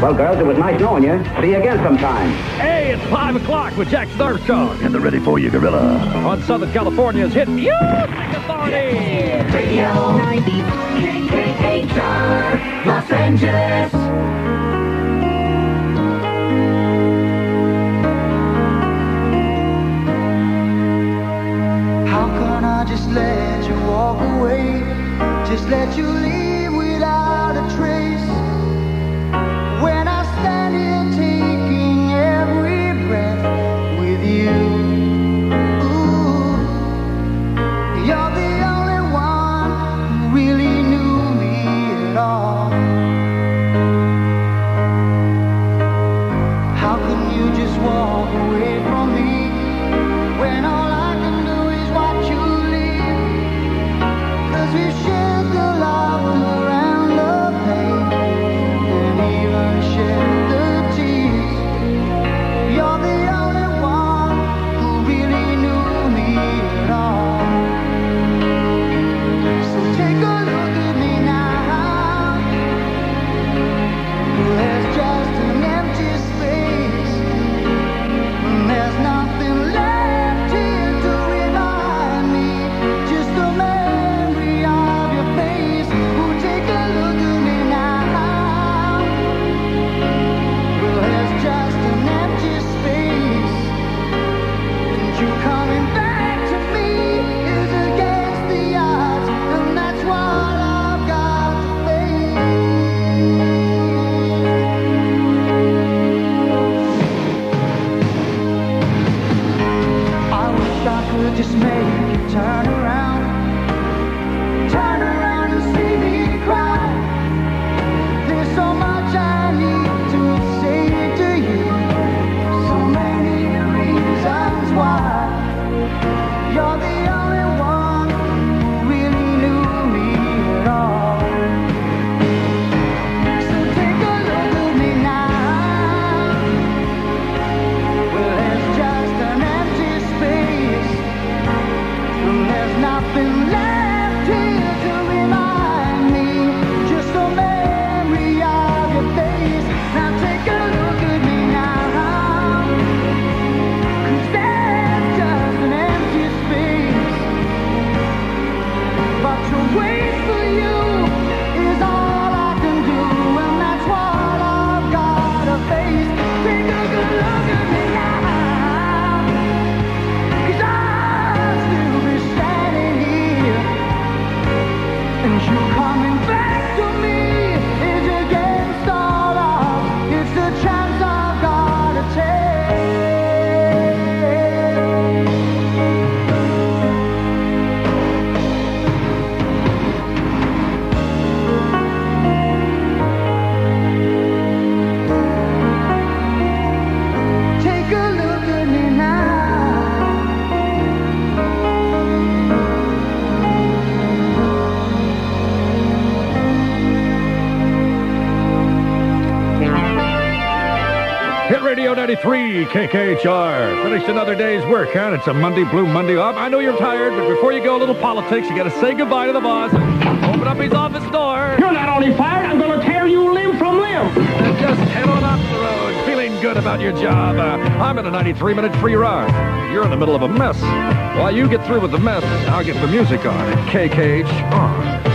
Well, girls, it was nice knowing you. See you again sometime. Hey, it's 5 o'clock with Jackson Armstrong. And the Ready For You Gorilla. On Southern California's hit music authority. Radio 90 KKHR, Los Angeles. just let you walk away. Just let you leave. 93 KKHR. Finished another day's work, huh? It's a Monday, Blue Monday off. I know you're tired, but before you go, a little politics. You got to say goodbye to the boss. Open up his office door. You're not only fired, I'm going to tear you limb from limb. And just head on up the road, feeling good about your job. Uh, I'm in a 93-minute free ride. You're in the middle of a mess. While you get through with the mess, I'll get the music on at KKHR.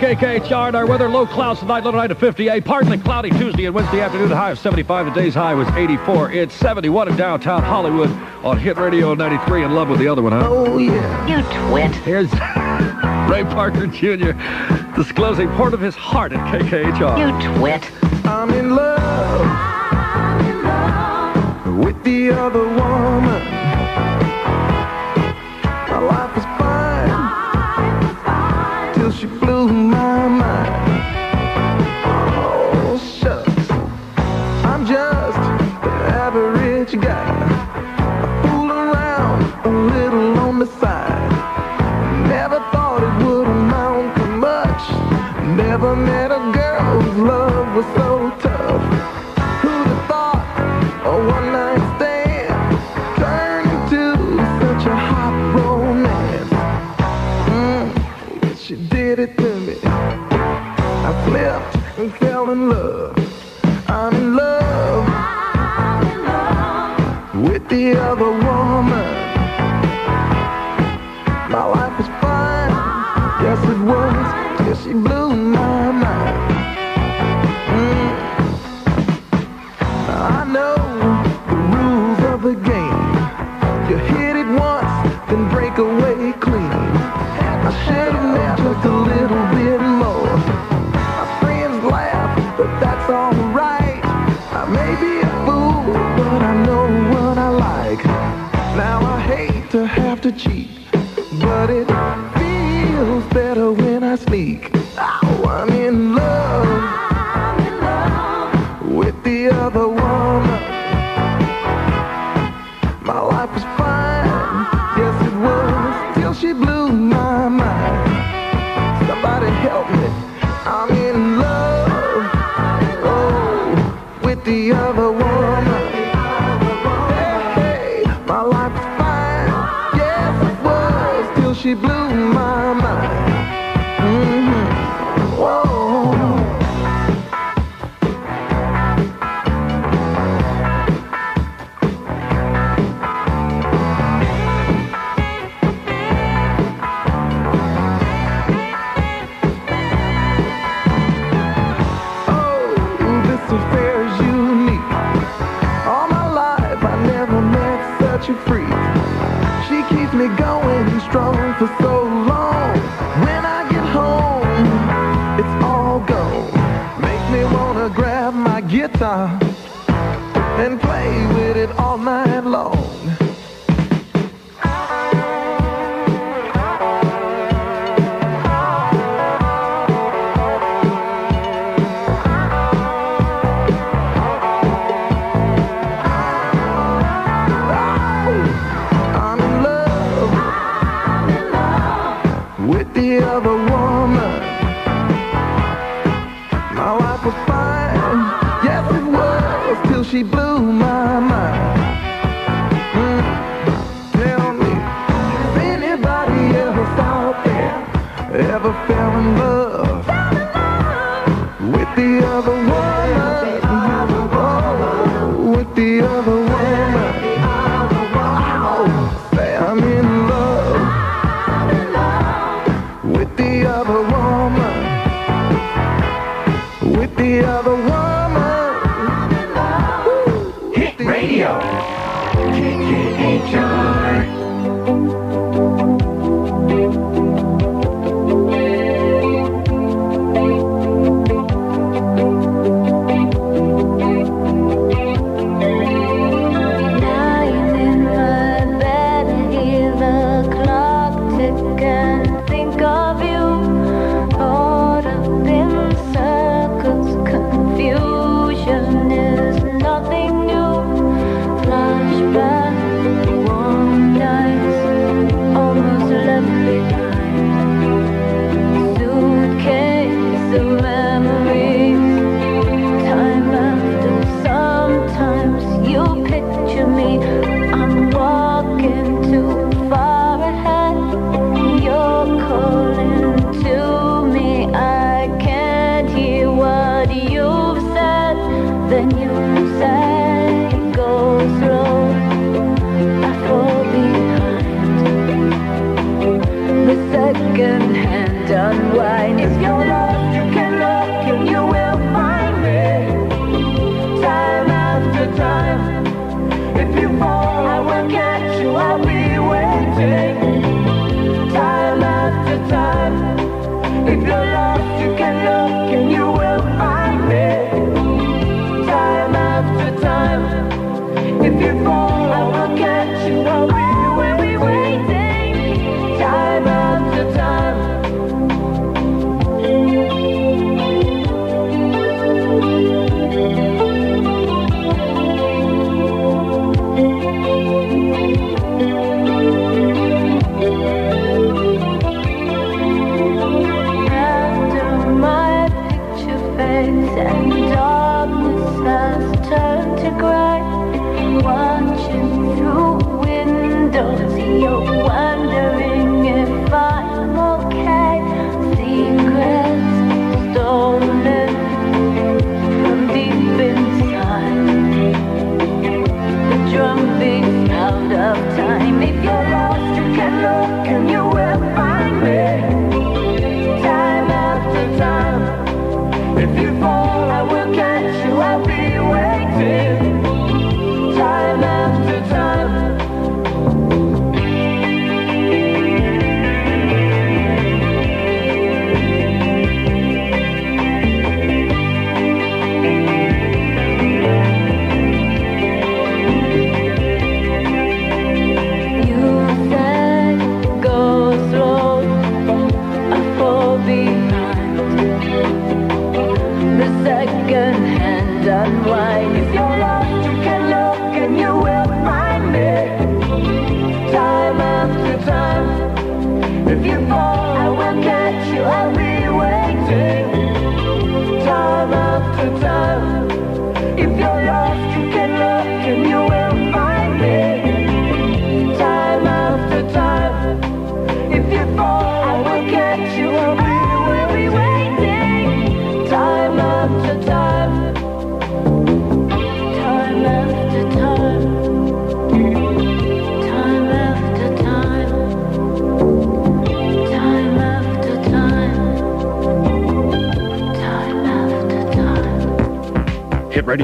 KKHR, our weather low clouds tonight, low tonight at 58. Partly cloudy Tuesday and Wednesday afternoon, high of 75. Today's high was 84. It's 71 in downtown Hollywood on Hit Radio 93. In love with the other one, huh? Oh, yeah. You twit. Here's Ray Parker Jr. disclosing part of his heart at KKHR. You twit. I'm in love. I'm in love. With the other woman.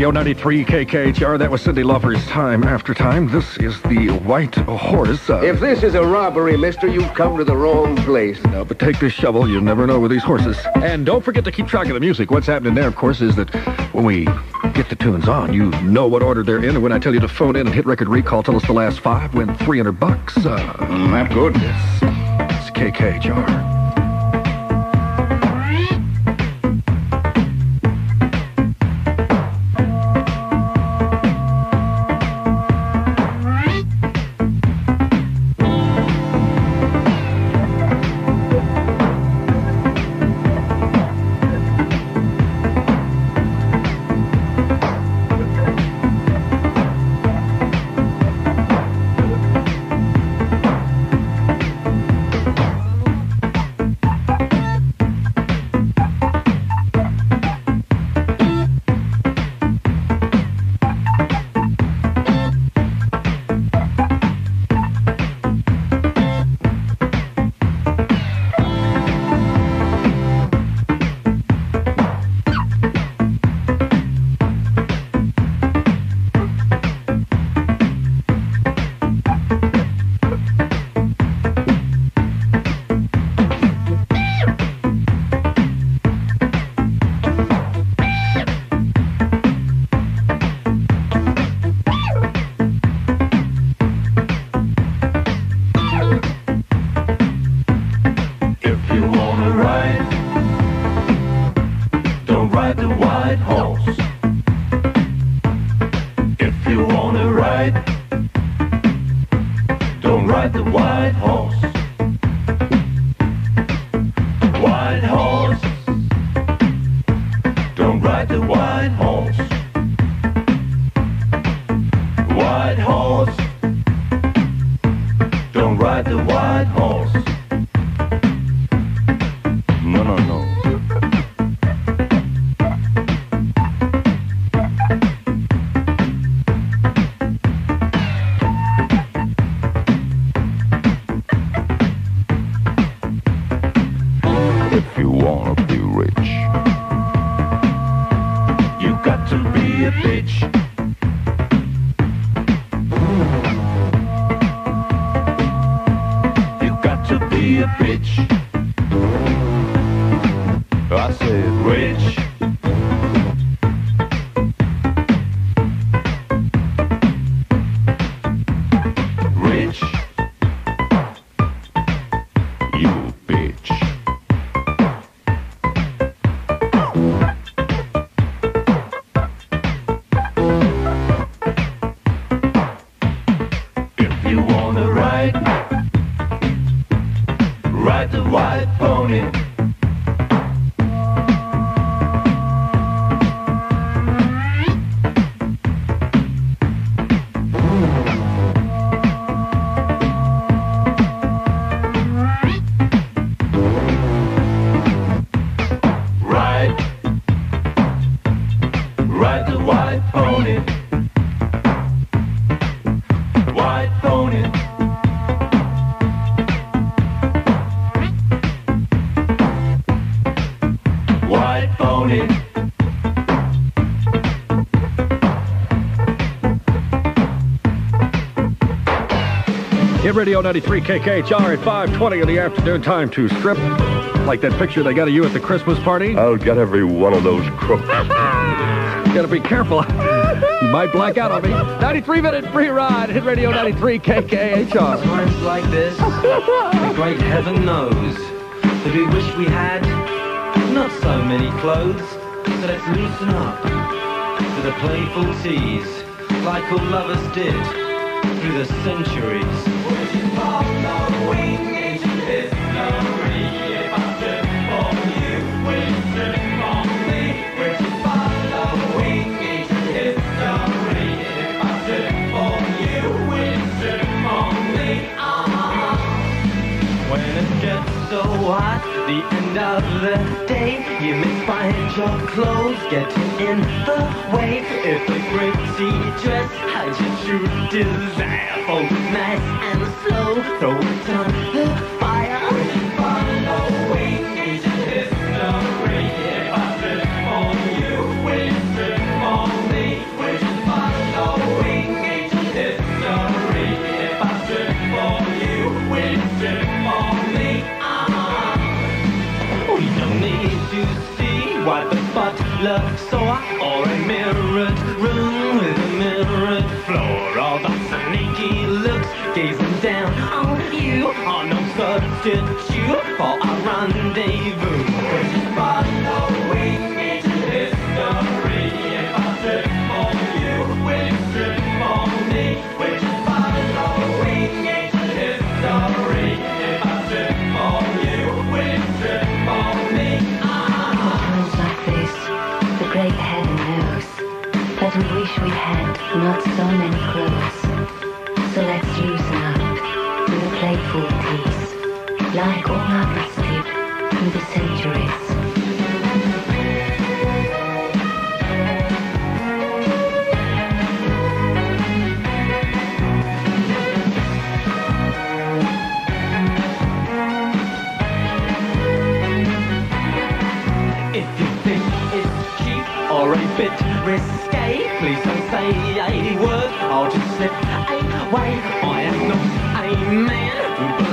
Radio 93 KKHR. That was Cyndi Lauper's Time After Time. This is the White Horse. Uh, If this is a robbery, mister, you've come to the wrong place. No, but take this shovel. You never know with these horses. And don't forget to keep track of the music. What's happening there, of course, is that when we get the tunes on, you know what order they're in. And when I tell you to phone in and hit record recall, tell us the last five, win 300 bucks. Uh, that good? it's KKHR. A bitch. Radio 93 KKHR at 520 in the afternoon. Time to strip. Like that picture they got of you at the Christmas party. I'll get every one of those crooks. Gotta be careful. you might black out on me. 93 minute free ride. Hit Radio 93 KKHR. Times like this, the great heaven knows that we wish we had not so many clothes. So let's loosen up with a playful tease, like all lovers did through the centuries. mister, so hot. The end of the day, you misfind your clothes getting in the way. If a pretty dress, hides your true desire. Fold nice and slow, throw it on the fire. Find a way. love not so many clothes. So let's loosen up with a playful tease, like all others did through the centuries. If you think it's cheap or a Bit. risky. Please don't say a word, I'll just slip away. I am not a man.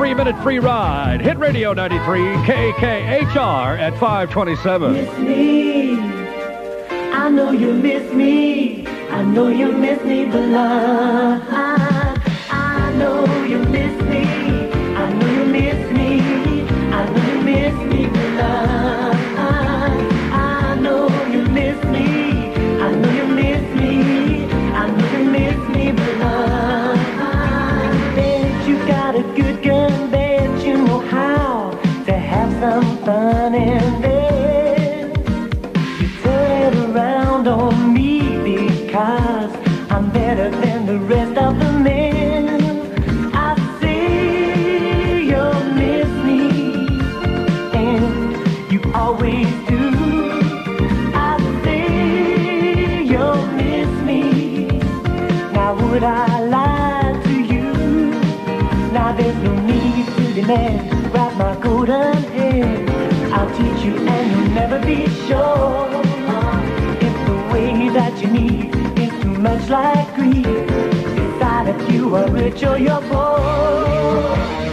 three minute free ride. Hit Radio 93 KKHR at 527. Miss me. I know you miss me. I know you miss me, I know you miss me. man, wrap my golden hair. I'll teach you and you'll never be sure. If the way that you need is too much like greed, decide if you are rich or you're poor.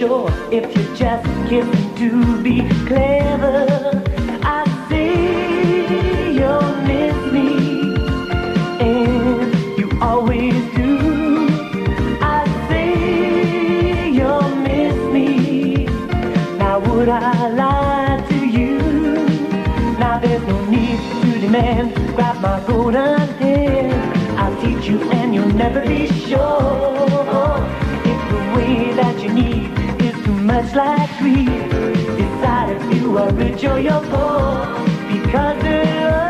sure if you just give to be clever. I see you'll miss me, and you always do. I see you'll miss me. Now would I lie to you? Now there's no need to demand. Grab my golden hand. I'll teach you, and you'll never be sure. moves like grease. Decide if you are rich or you're poor because it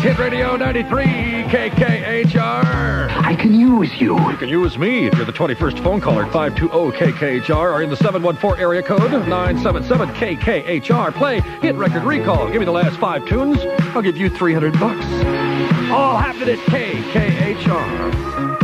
Hit Radio 93 KKHR. I can use you. You can use me if you're the 21st phone caller at 520 KKHR or in the 714 area code 977 KKHR. Play Hit Record Recall. Give me the last five tunes. I'll give you 300 bucks. All happening at KKHR.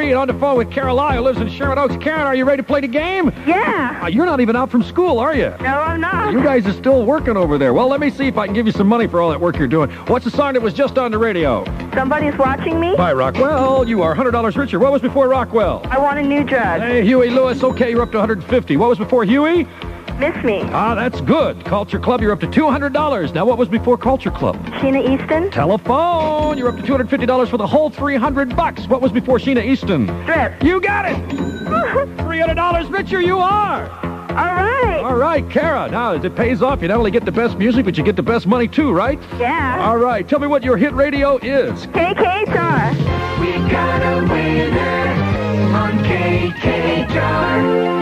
Radio 93 and on the phone with Carol Lai, who lives in Sherman Oaks. Karen, are you ready to play the game? Yeah. Uh, you're not even out from school, are you? No, I'm not. You guys are still working over there. Well, let me see if I can give you some money for all that work you're doing. What's the song that was just on the radio? Somebody's watching me? By Rockwell. You are $100 richer. What was before Rockwell? I want a new drug. Hey, Huey Lewis. Okay, you're up to 150. What was before Huey? Miss me. Ah, that's good. Culture Club, you're up to $200. Now, what was before Culture Club? Sheena Easton? Telephone, you're up to $250 for the whole 300 bucks. What was before Sheena Easton? Strip. You got it. $300 richer you are. All right. All right, Kara. Now, as it pays off, you not only get the best music, but you get the best money too, right? Yeah. All right. Tell me what your hit radio is. KKHR. We got a winner on KKHR.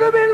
Should have been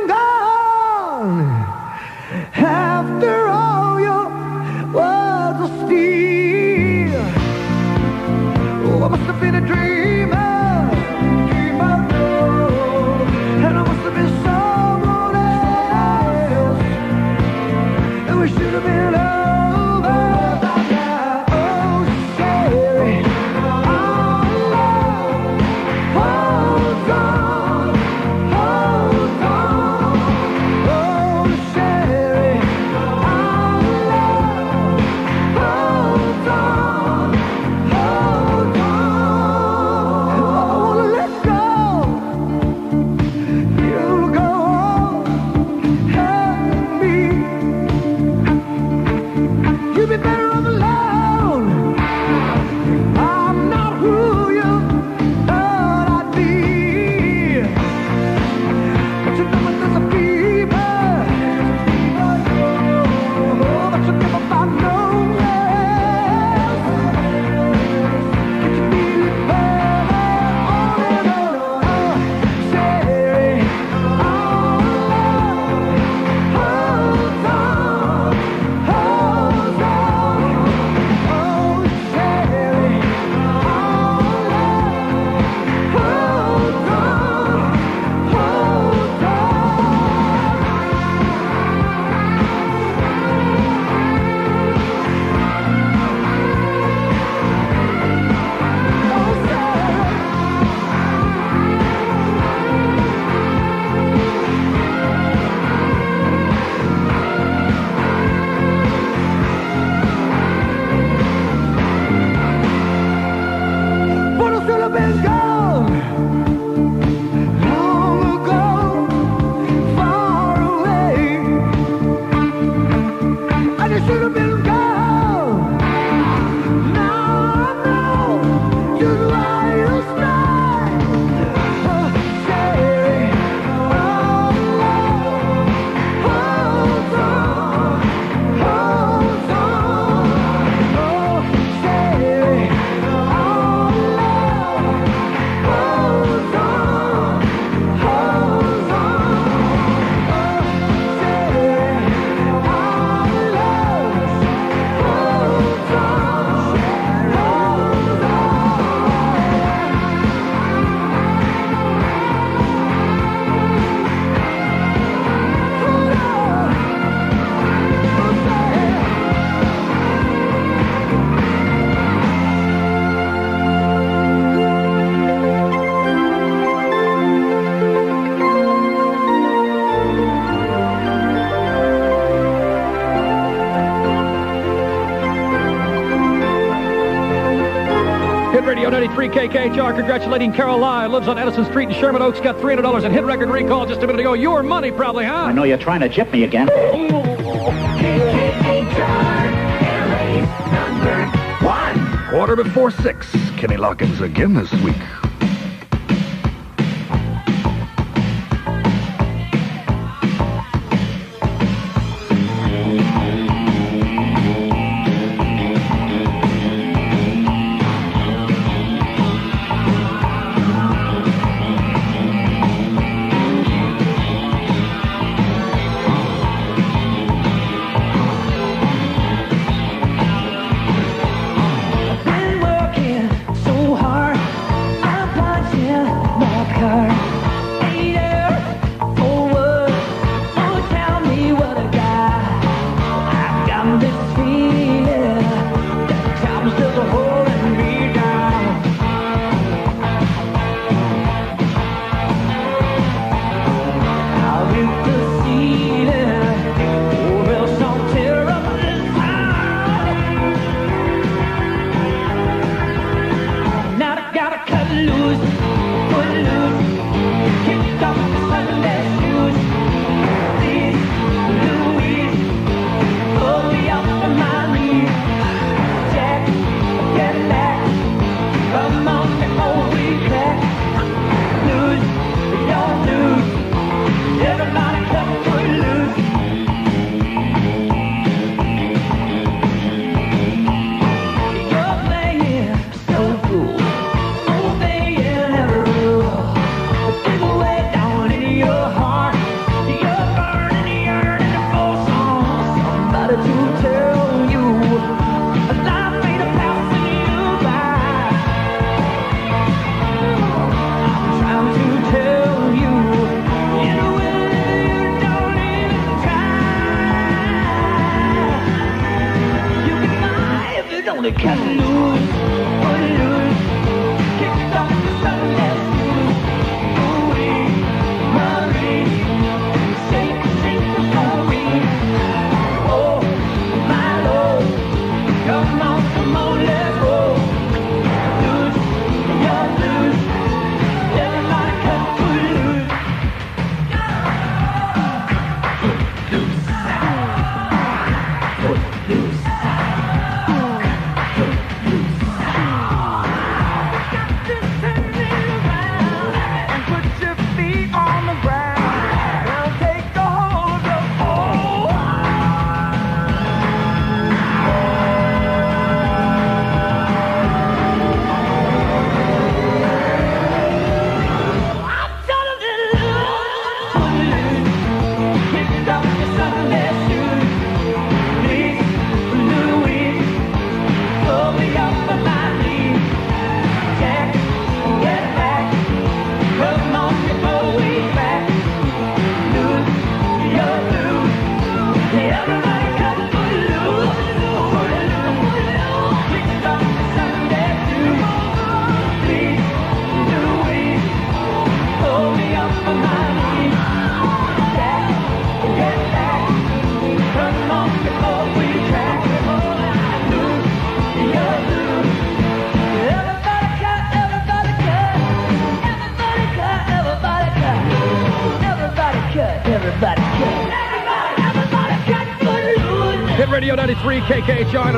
KKHR congratulating Carol Lai. Lives on Edison Street in Sherman Oaks. Got $300 in hit record recall just a minute ago. Your money probably, huh? I know you're trying to jip me again. Number one. Quarter before six. Kenny Loggins again this week.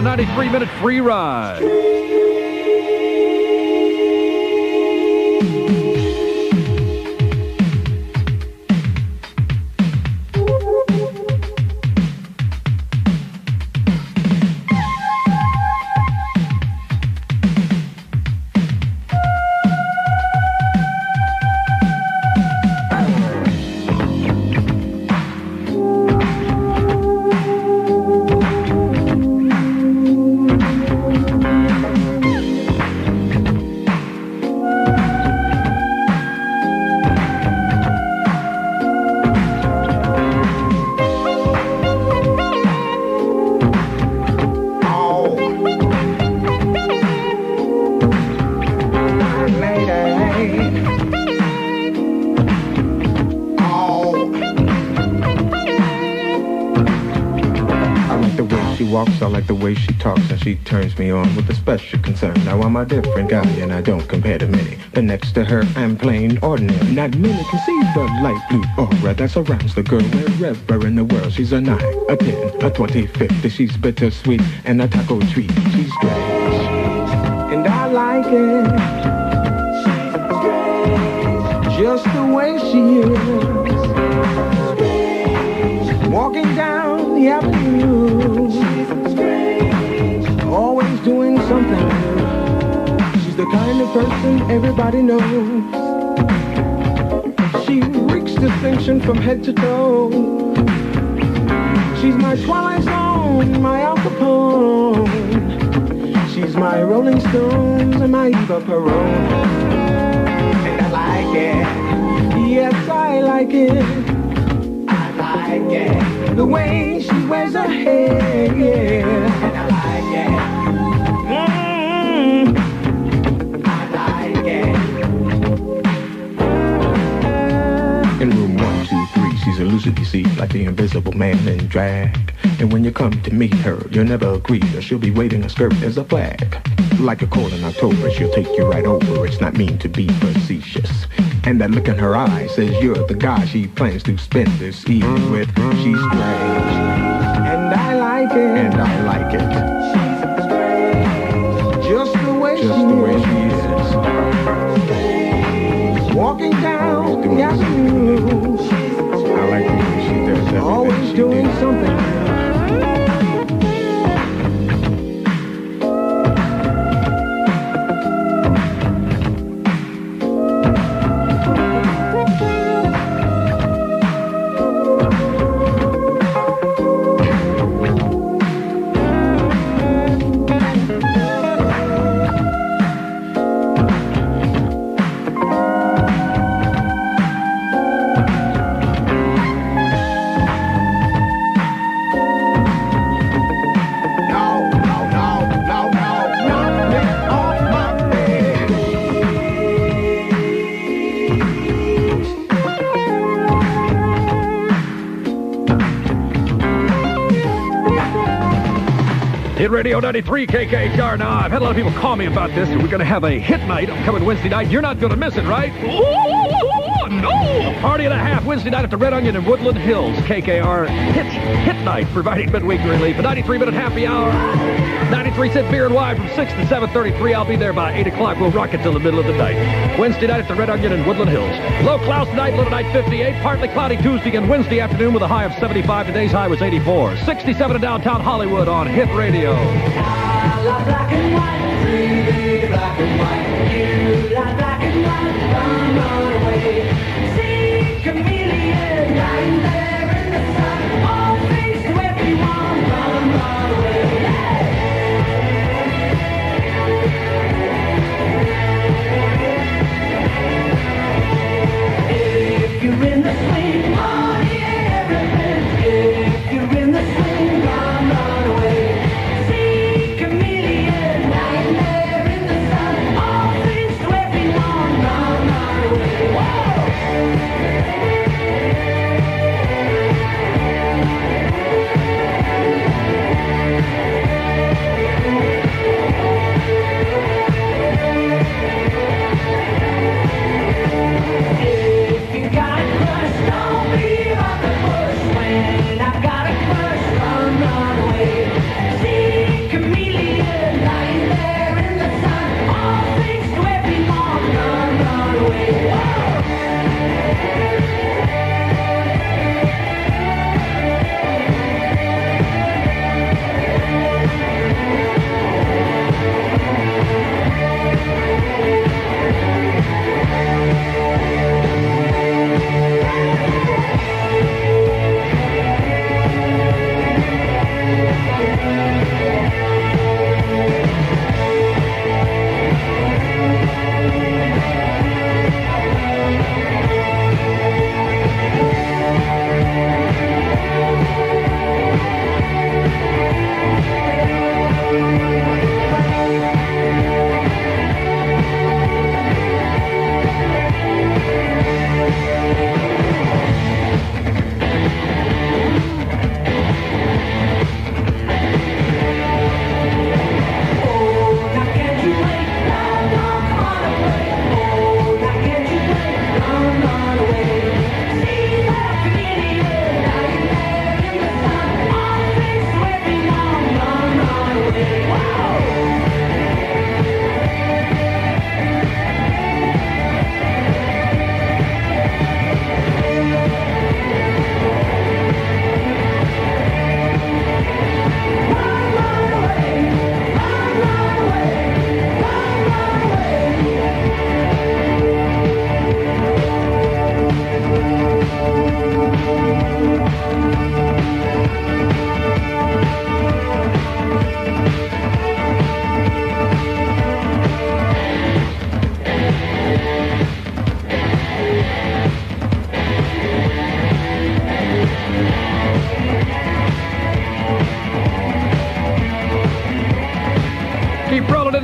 93-minute free ride. She turns me on with a special concern. Now I'm a different guy, and I don't compare to many. But next to her, I'm plain ordinary. Not many can see the light blue aura that surrounds the girl wherever in the world. She's a nine, a ten, a twenty, fifty. She's bittersweet and a taco treat. She's strange, and I like it. Just the way she is. Walking down the avenue. Person everybody knows. She reeks distinction from head to toe. She's my Twilight Zone, my Al Capone. She's my Rolling Stones and my Eva Peron. And I like it. Yes, I like it. I like it. The way she wears her hair. yeah. And I like it. She's elusive, you see, like the invisible man in drag. And when you come to meet her, you'll never agree, or she'll be waving a skirt as a flag. Like a cold in October, she'll take you right over. It's not mean to be facetious. And that look in her eye says you're the guy she plans to spend this evening with. She's strange. And I like it. And I like it. Doing something. Hit Radio 93 KKHR. Now, I've had a lot of people call me about this. We're going to have a hit night coming Wednesday night. You're not going to miss it, right? No! A party and a half Wednesday night at the Red Onion in Woodland Hills. KKR Hit, hit Night, providing midweek relief. A 93-minute happy hour. 93 cent beer and wine from 6 to 7.33. I'll be there by 8 o'clock. We'll rock it till the middle of the night. Wednesday night at the Red Onion in Woodland Hills. Low clouds tonight, low tonight 58. Partly cloudy Tuesday and Wednesday afternoon with a high of 75. Today's high was 84. 67 in downtown Hollywood on Hit Radio. black and white, black and white. You like black and white,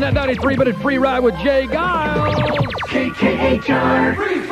at 93, but it's Free Ride with J. Geils. KKHR. Free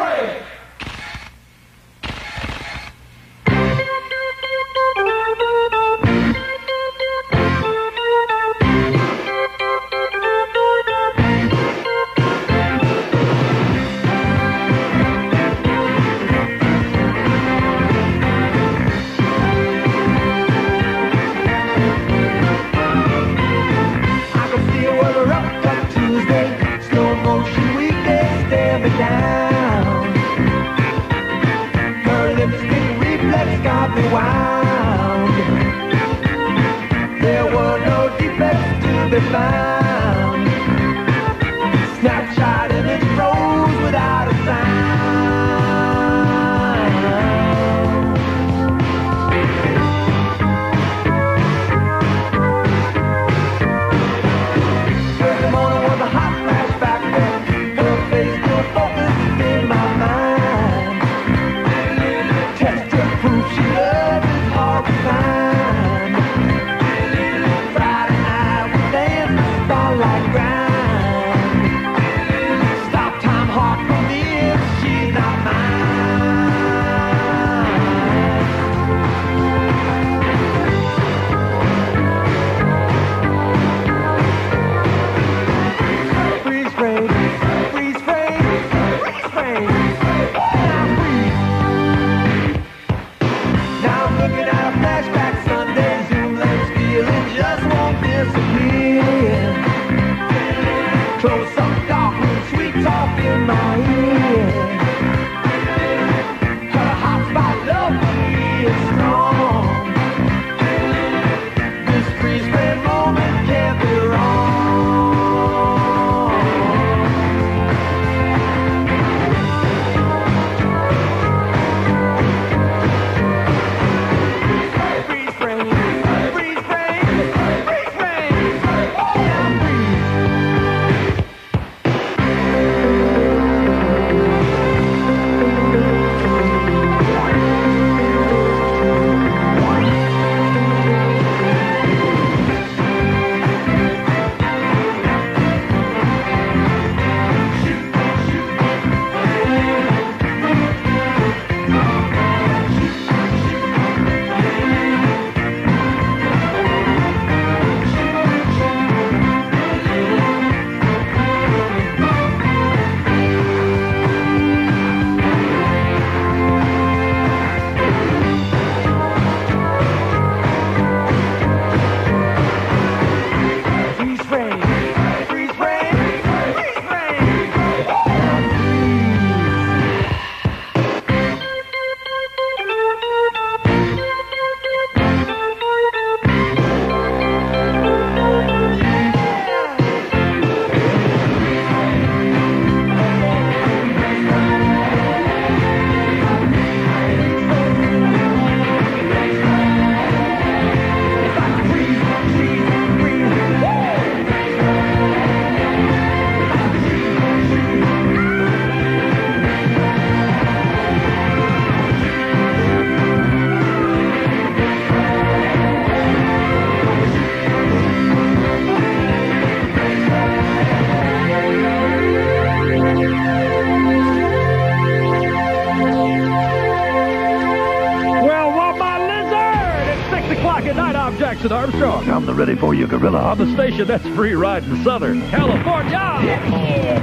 I'm Jackson Armstrong. I'm the ready for you gorilla. On the station that's free riding Southern California.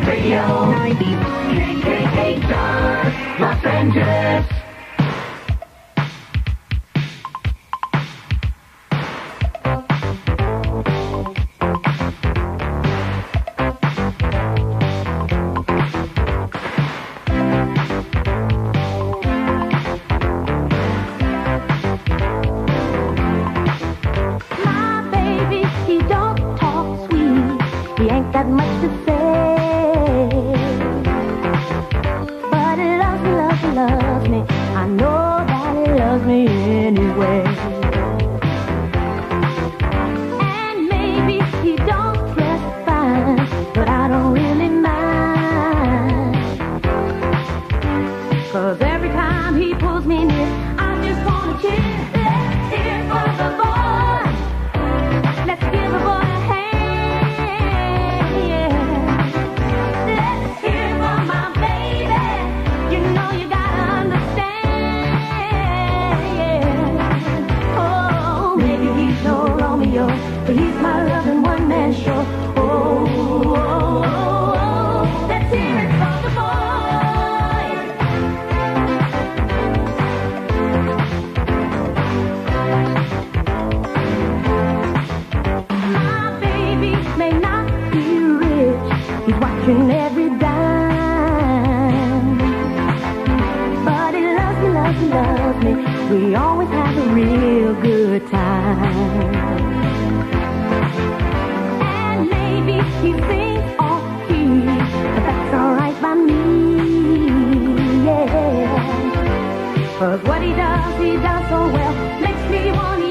Radio 90. Los Angeles. 'Cause what he does, he does so well, makes me want to